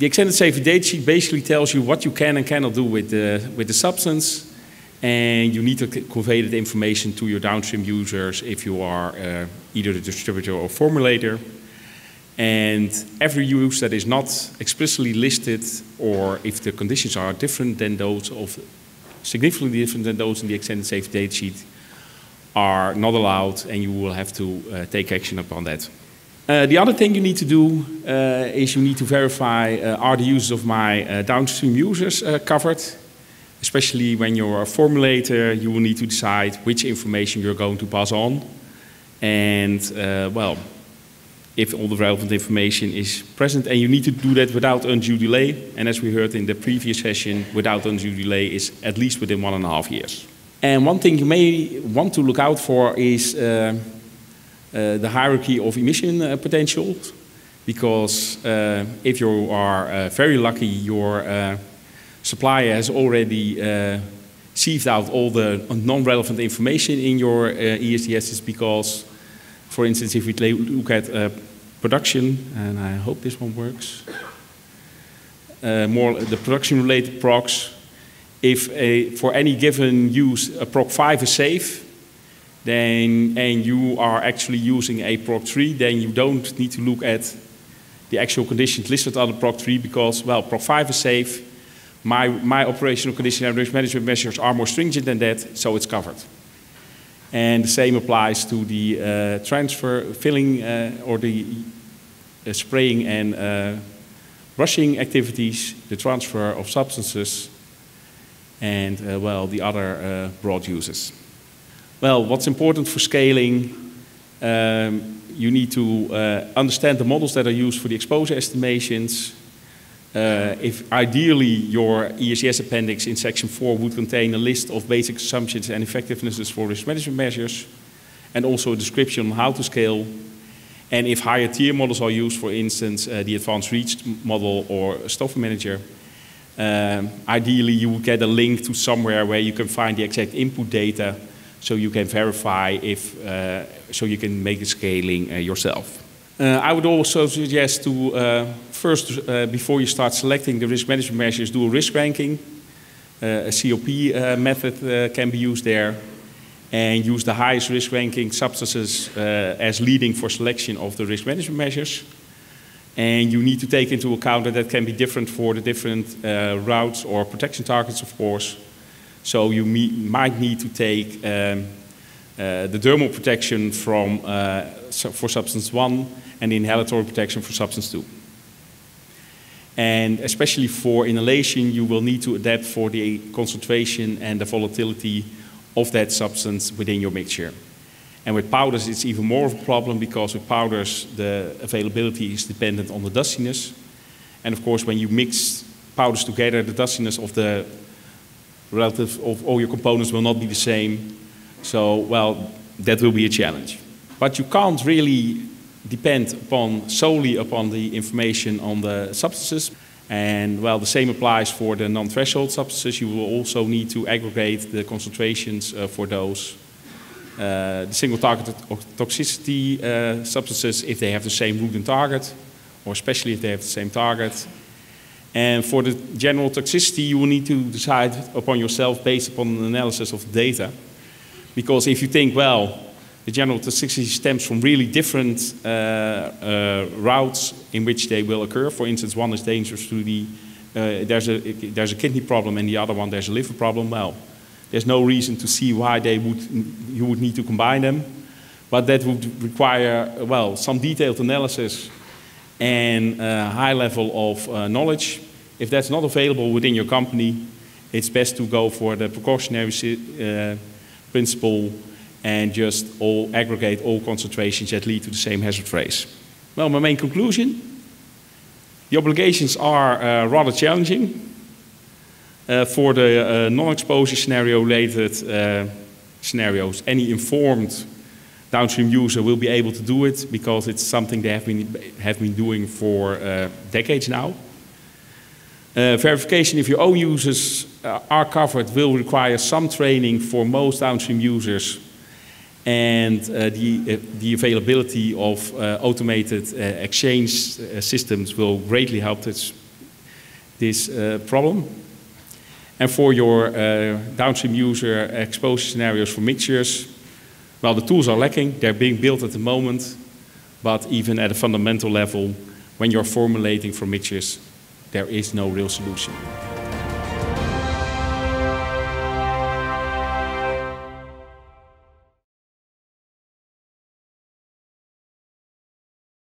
the extended safety data sheet basically tells you what you can and cannot do with the, with the substance and you need to convey that information to your downstream users if you are uh, either the distributor or formulator. And every use that is not explicitly listed or if the conditions are different than those of significantly different than those in the extended safety data sheet are not allowed and you will have to uh, take action upon that. Uh, the other thing you need to do uh, is you need to verify uh, are the uses of my uh, downstream users uh, covered. Especially when you're a formulator, you will need to decide which information you're going to pass on. And well, if all the relevant information is present. And you need to do that without undue delay. And as we heard in the previous session, without undue delay is at least within one and a half years. And one thing you may want to look out for is the hierarchy of emission uh, potentials. Because uh, if you are uh, very lucky, your uh, supplier has already sieved out all the non-relevant information in your ESDS because for instance, if we look at uh, production, and I hope this one works, uh, more the production-related procs, if a, for any given use a proc 5 is safe, then and you are actually using a proc 3, then you don't need to look at the actual conditions listed on the proc 3 because, well, proc 5 is safe. My, my operational condition and risk management measures are more stringent than that, so it's covered. And the same applies to the uh, transfer, filling, uh, or the uh, spraying and brushing activities, the transfer of substances, and well, the other broad uses. Well, what's important for scaling? Um, you need to uh, understand the models that are used for the exposure estimations, uh, if ideally your ESDS appendix in section 4 would contain a list of basic assumptions and effectivenesses for risk management measures, and also a description on how to scale. And if higher tier models are used, for instance, uh, the advanced reach model or Stoffenmanager, um, ideally you would get a link to somewhere where you can find the exact input data so you can verify if, uh, so you can make the scaling uh, yourself. Uh, I would also suggest to uh, first, uh, before you start selecting the risk management measures, do a risk ranking. a COP method can be used there and use the highest risk ranking substances as leading for selection of the risk management measures. And you need to take into account that that can be different for the different uh, routes or protection targets, of course. So you might need to take um, uh, the dermal protection from, uh, for substance 1 and the inhalatory protection for substance 2. And especially for inhalation, you will need to adapt for the concentration and the volatility of that substance within your mixture. And with powders, it's even more of a problem because with powders, the availability is dependent on the dustiness. And of course, when you mix powders together, the dustiness of the relative of all your components will not be the same. So, well, that will be a challenge. But you can't really depend upon solely upon the information on the substances. And well, the same applies for the non-threshold substances. You will also need to aggregate the concentrations uh, for those. Uh, the single target toxicity uh, substances if they have the same route and target, or especially if they have the same target. And for the general toxicity, you will need to decide upon yourself based upon an analysis of the data. Because if you think, well, the general toxicity stems from really different uh, uh, routes in which they will occur. For instance, one is dangerous to the, uh, there's, a, there's a kidney problem and the other one there's a liver problem. Well, there's no reason to see why they would, you would need to combine them. But that would require, well, some detailed analysis and a high level of uh, knowledge. If that's not available within your company, it's best to go for the precautionary uh, principle and just all aggregate all concentrations that lead to the same hazard phrase. Well, my main conclusion, the obligations are uh, rather challenging. Uh, for the uh, non-exposure scenario related uh, scenarios, any informed downstream user will be able to do it because it's something they have been, have been doing for uh, decades now. Uh, verification if your own users are covered will require some training for most downstream users and uh, the, uh, the availability of uh, automated exchange systems will greatly help this this uh, problem. And for your uh, downstream user exposure scenarios for mixtures, well, the tools are lacking. They're being built at the moment, but even at a fundamental level, when you're formulating for mixtures, there is no real solution.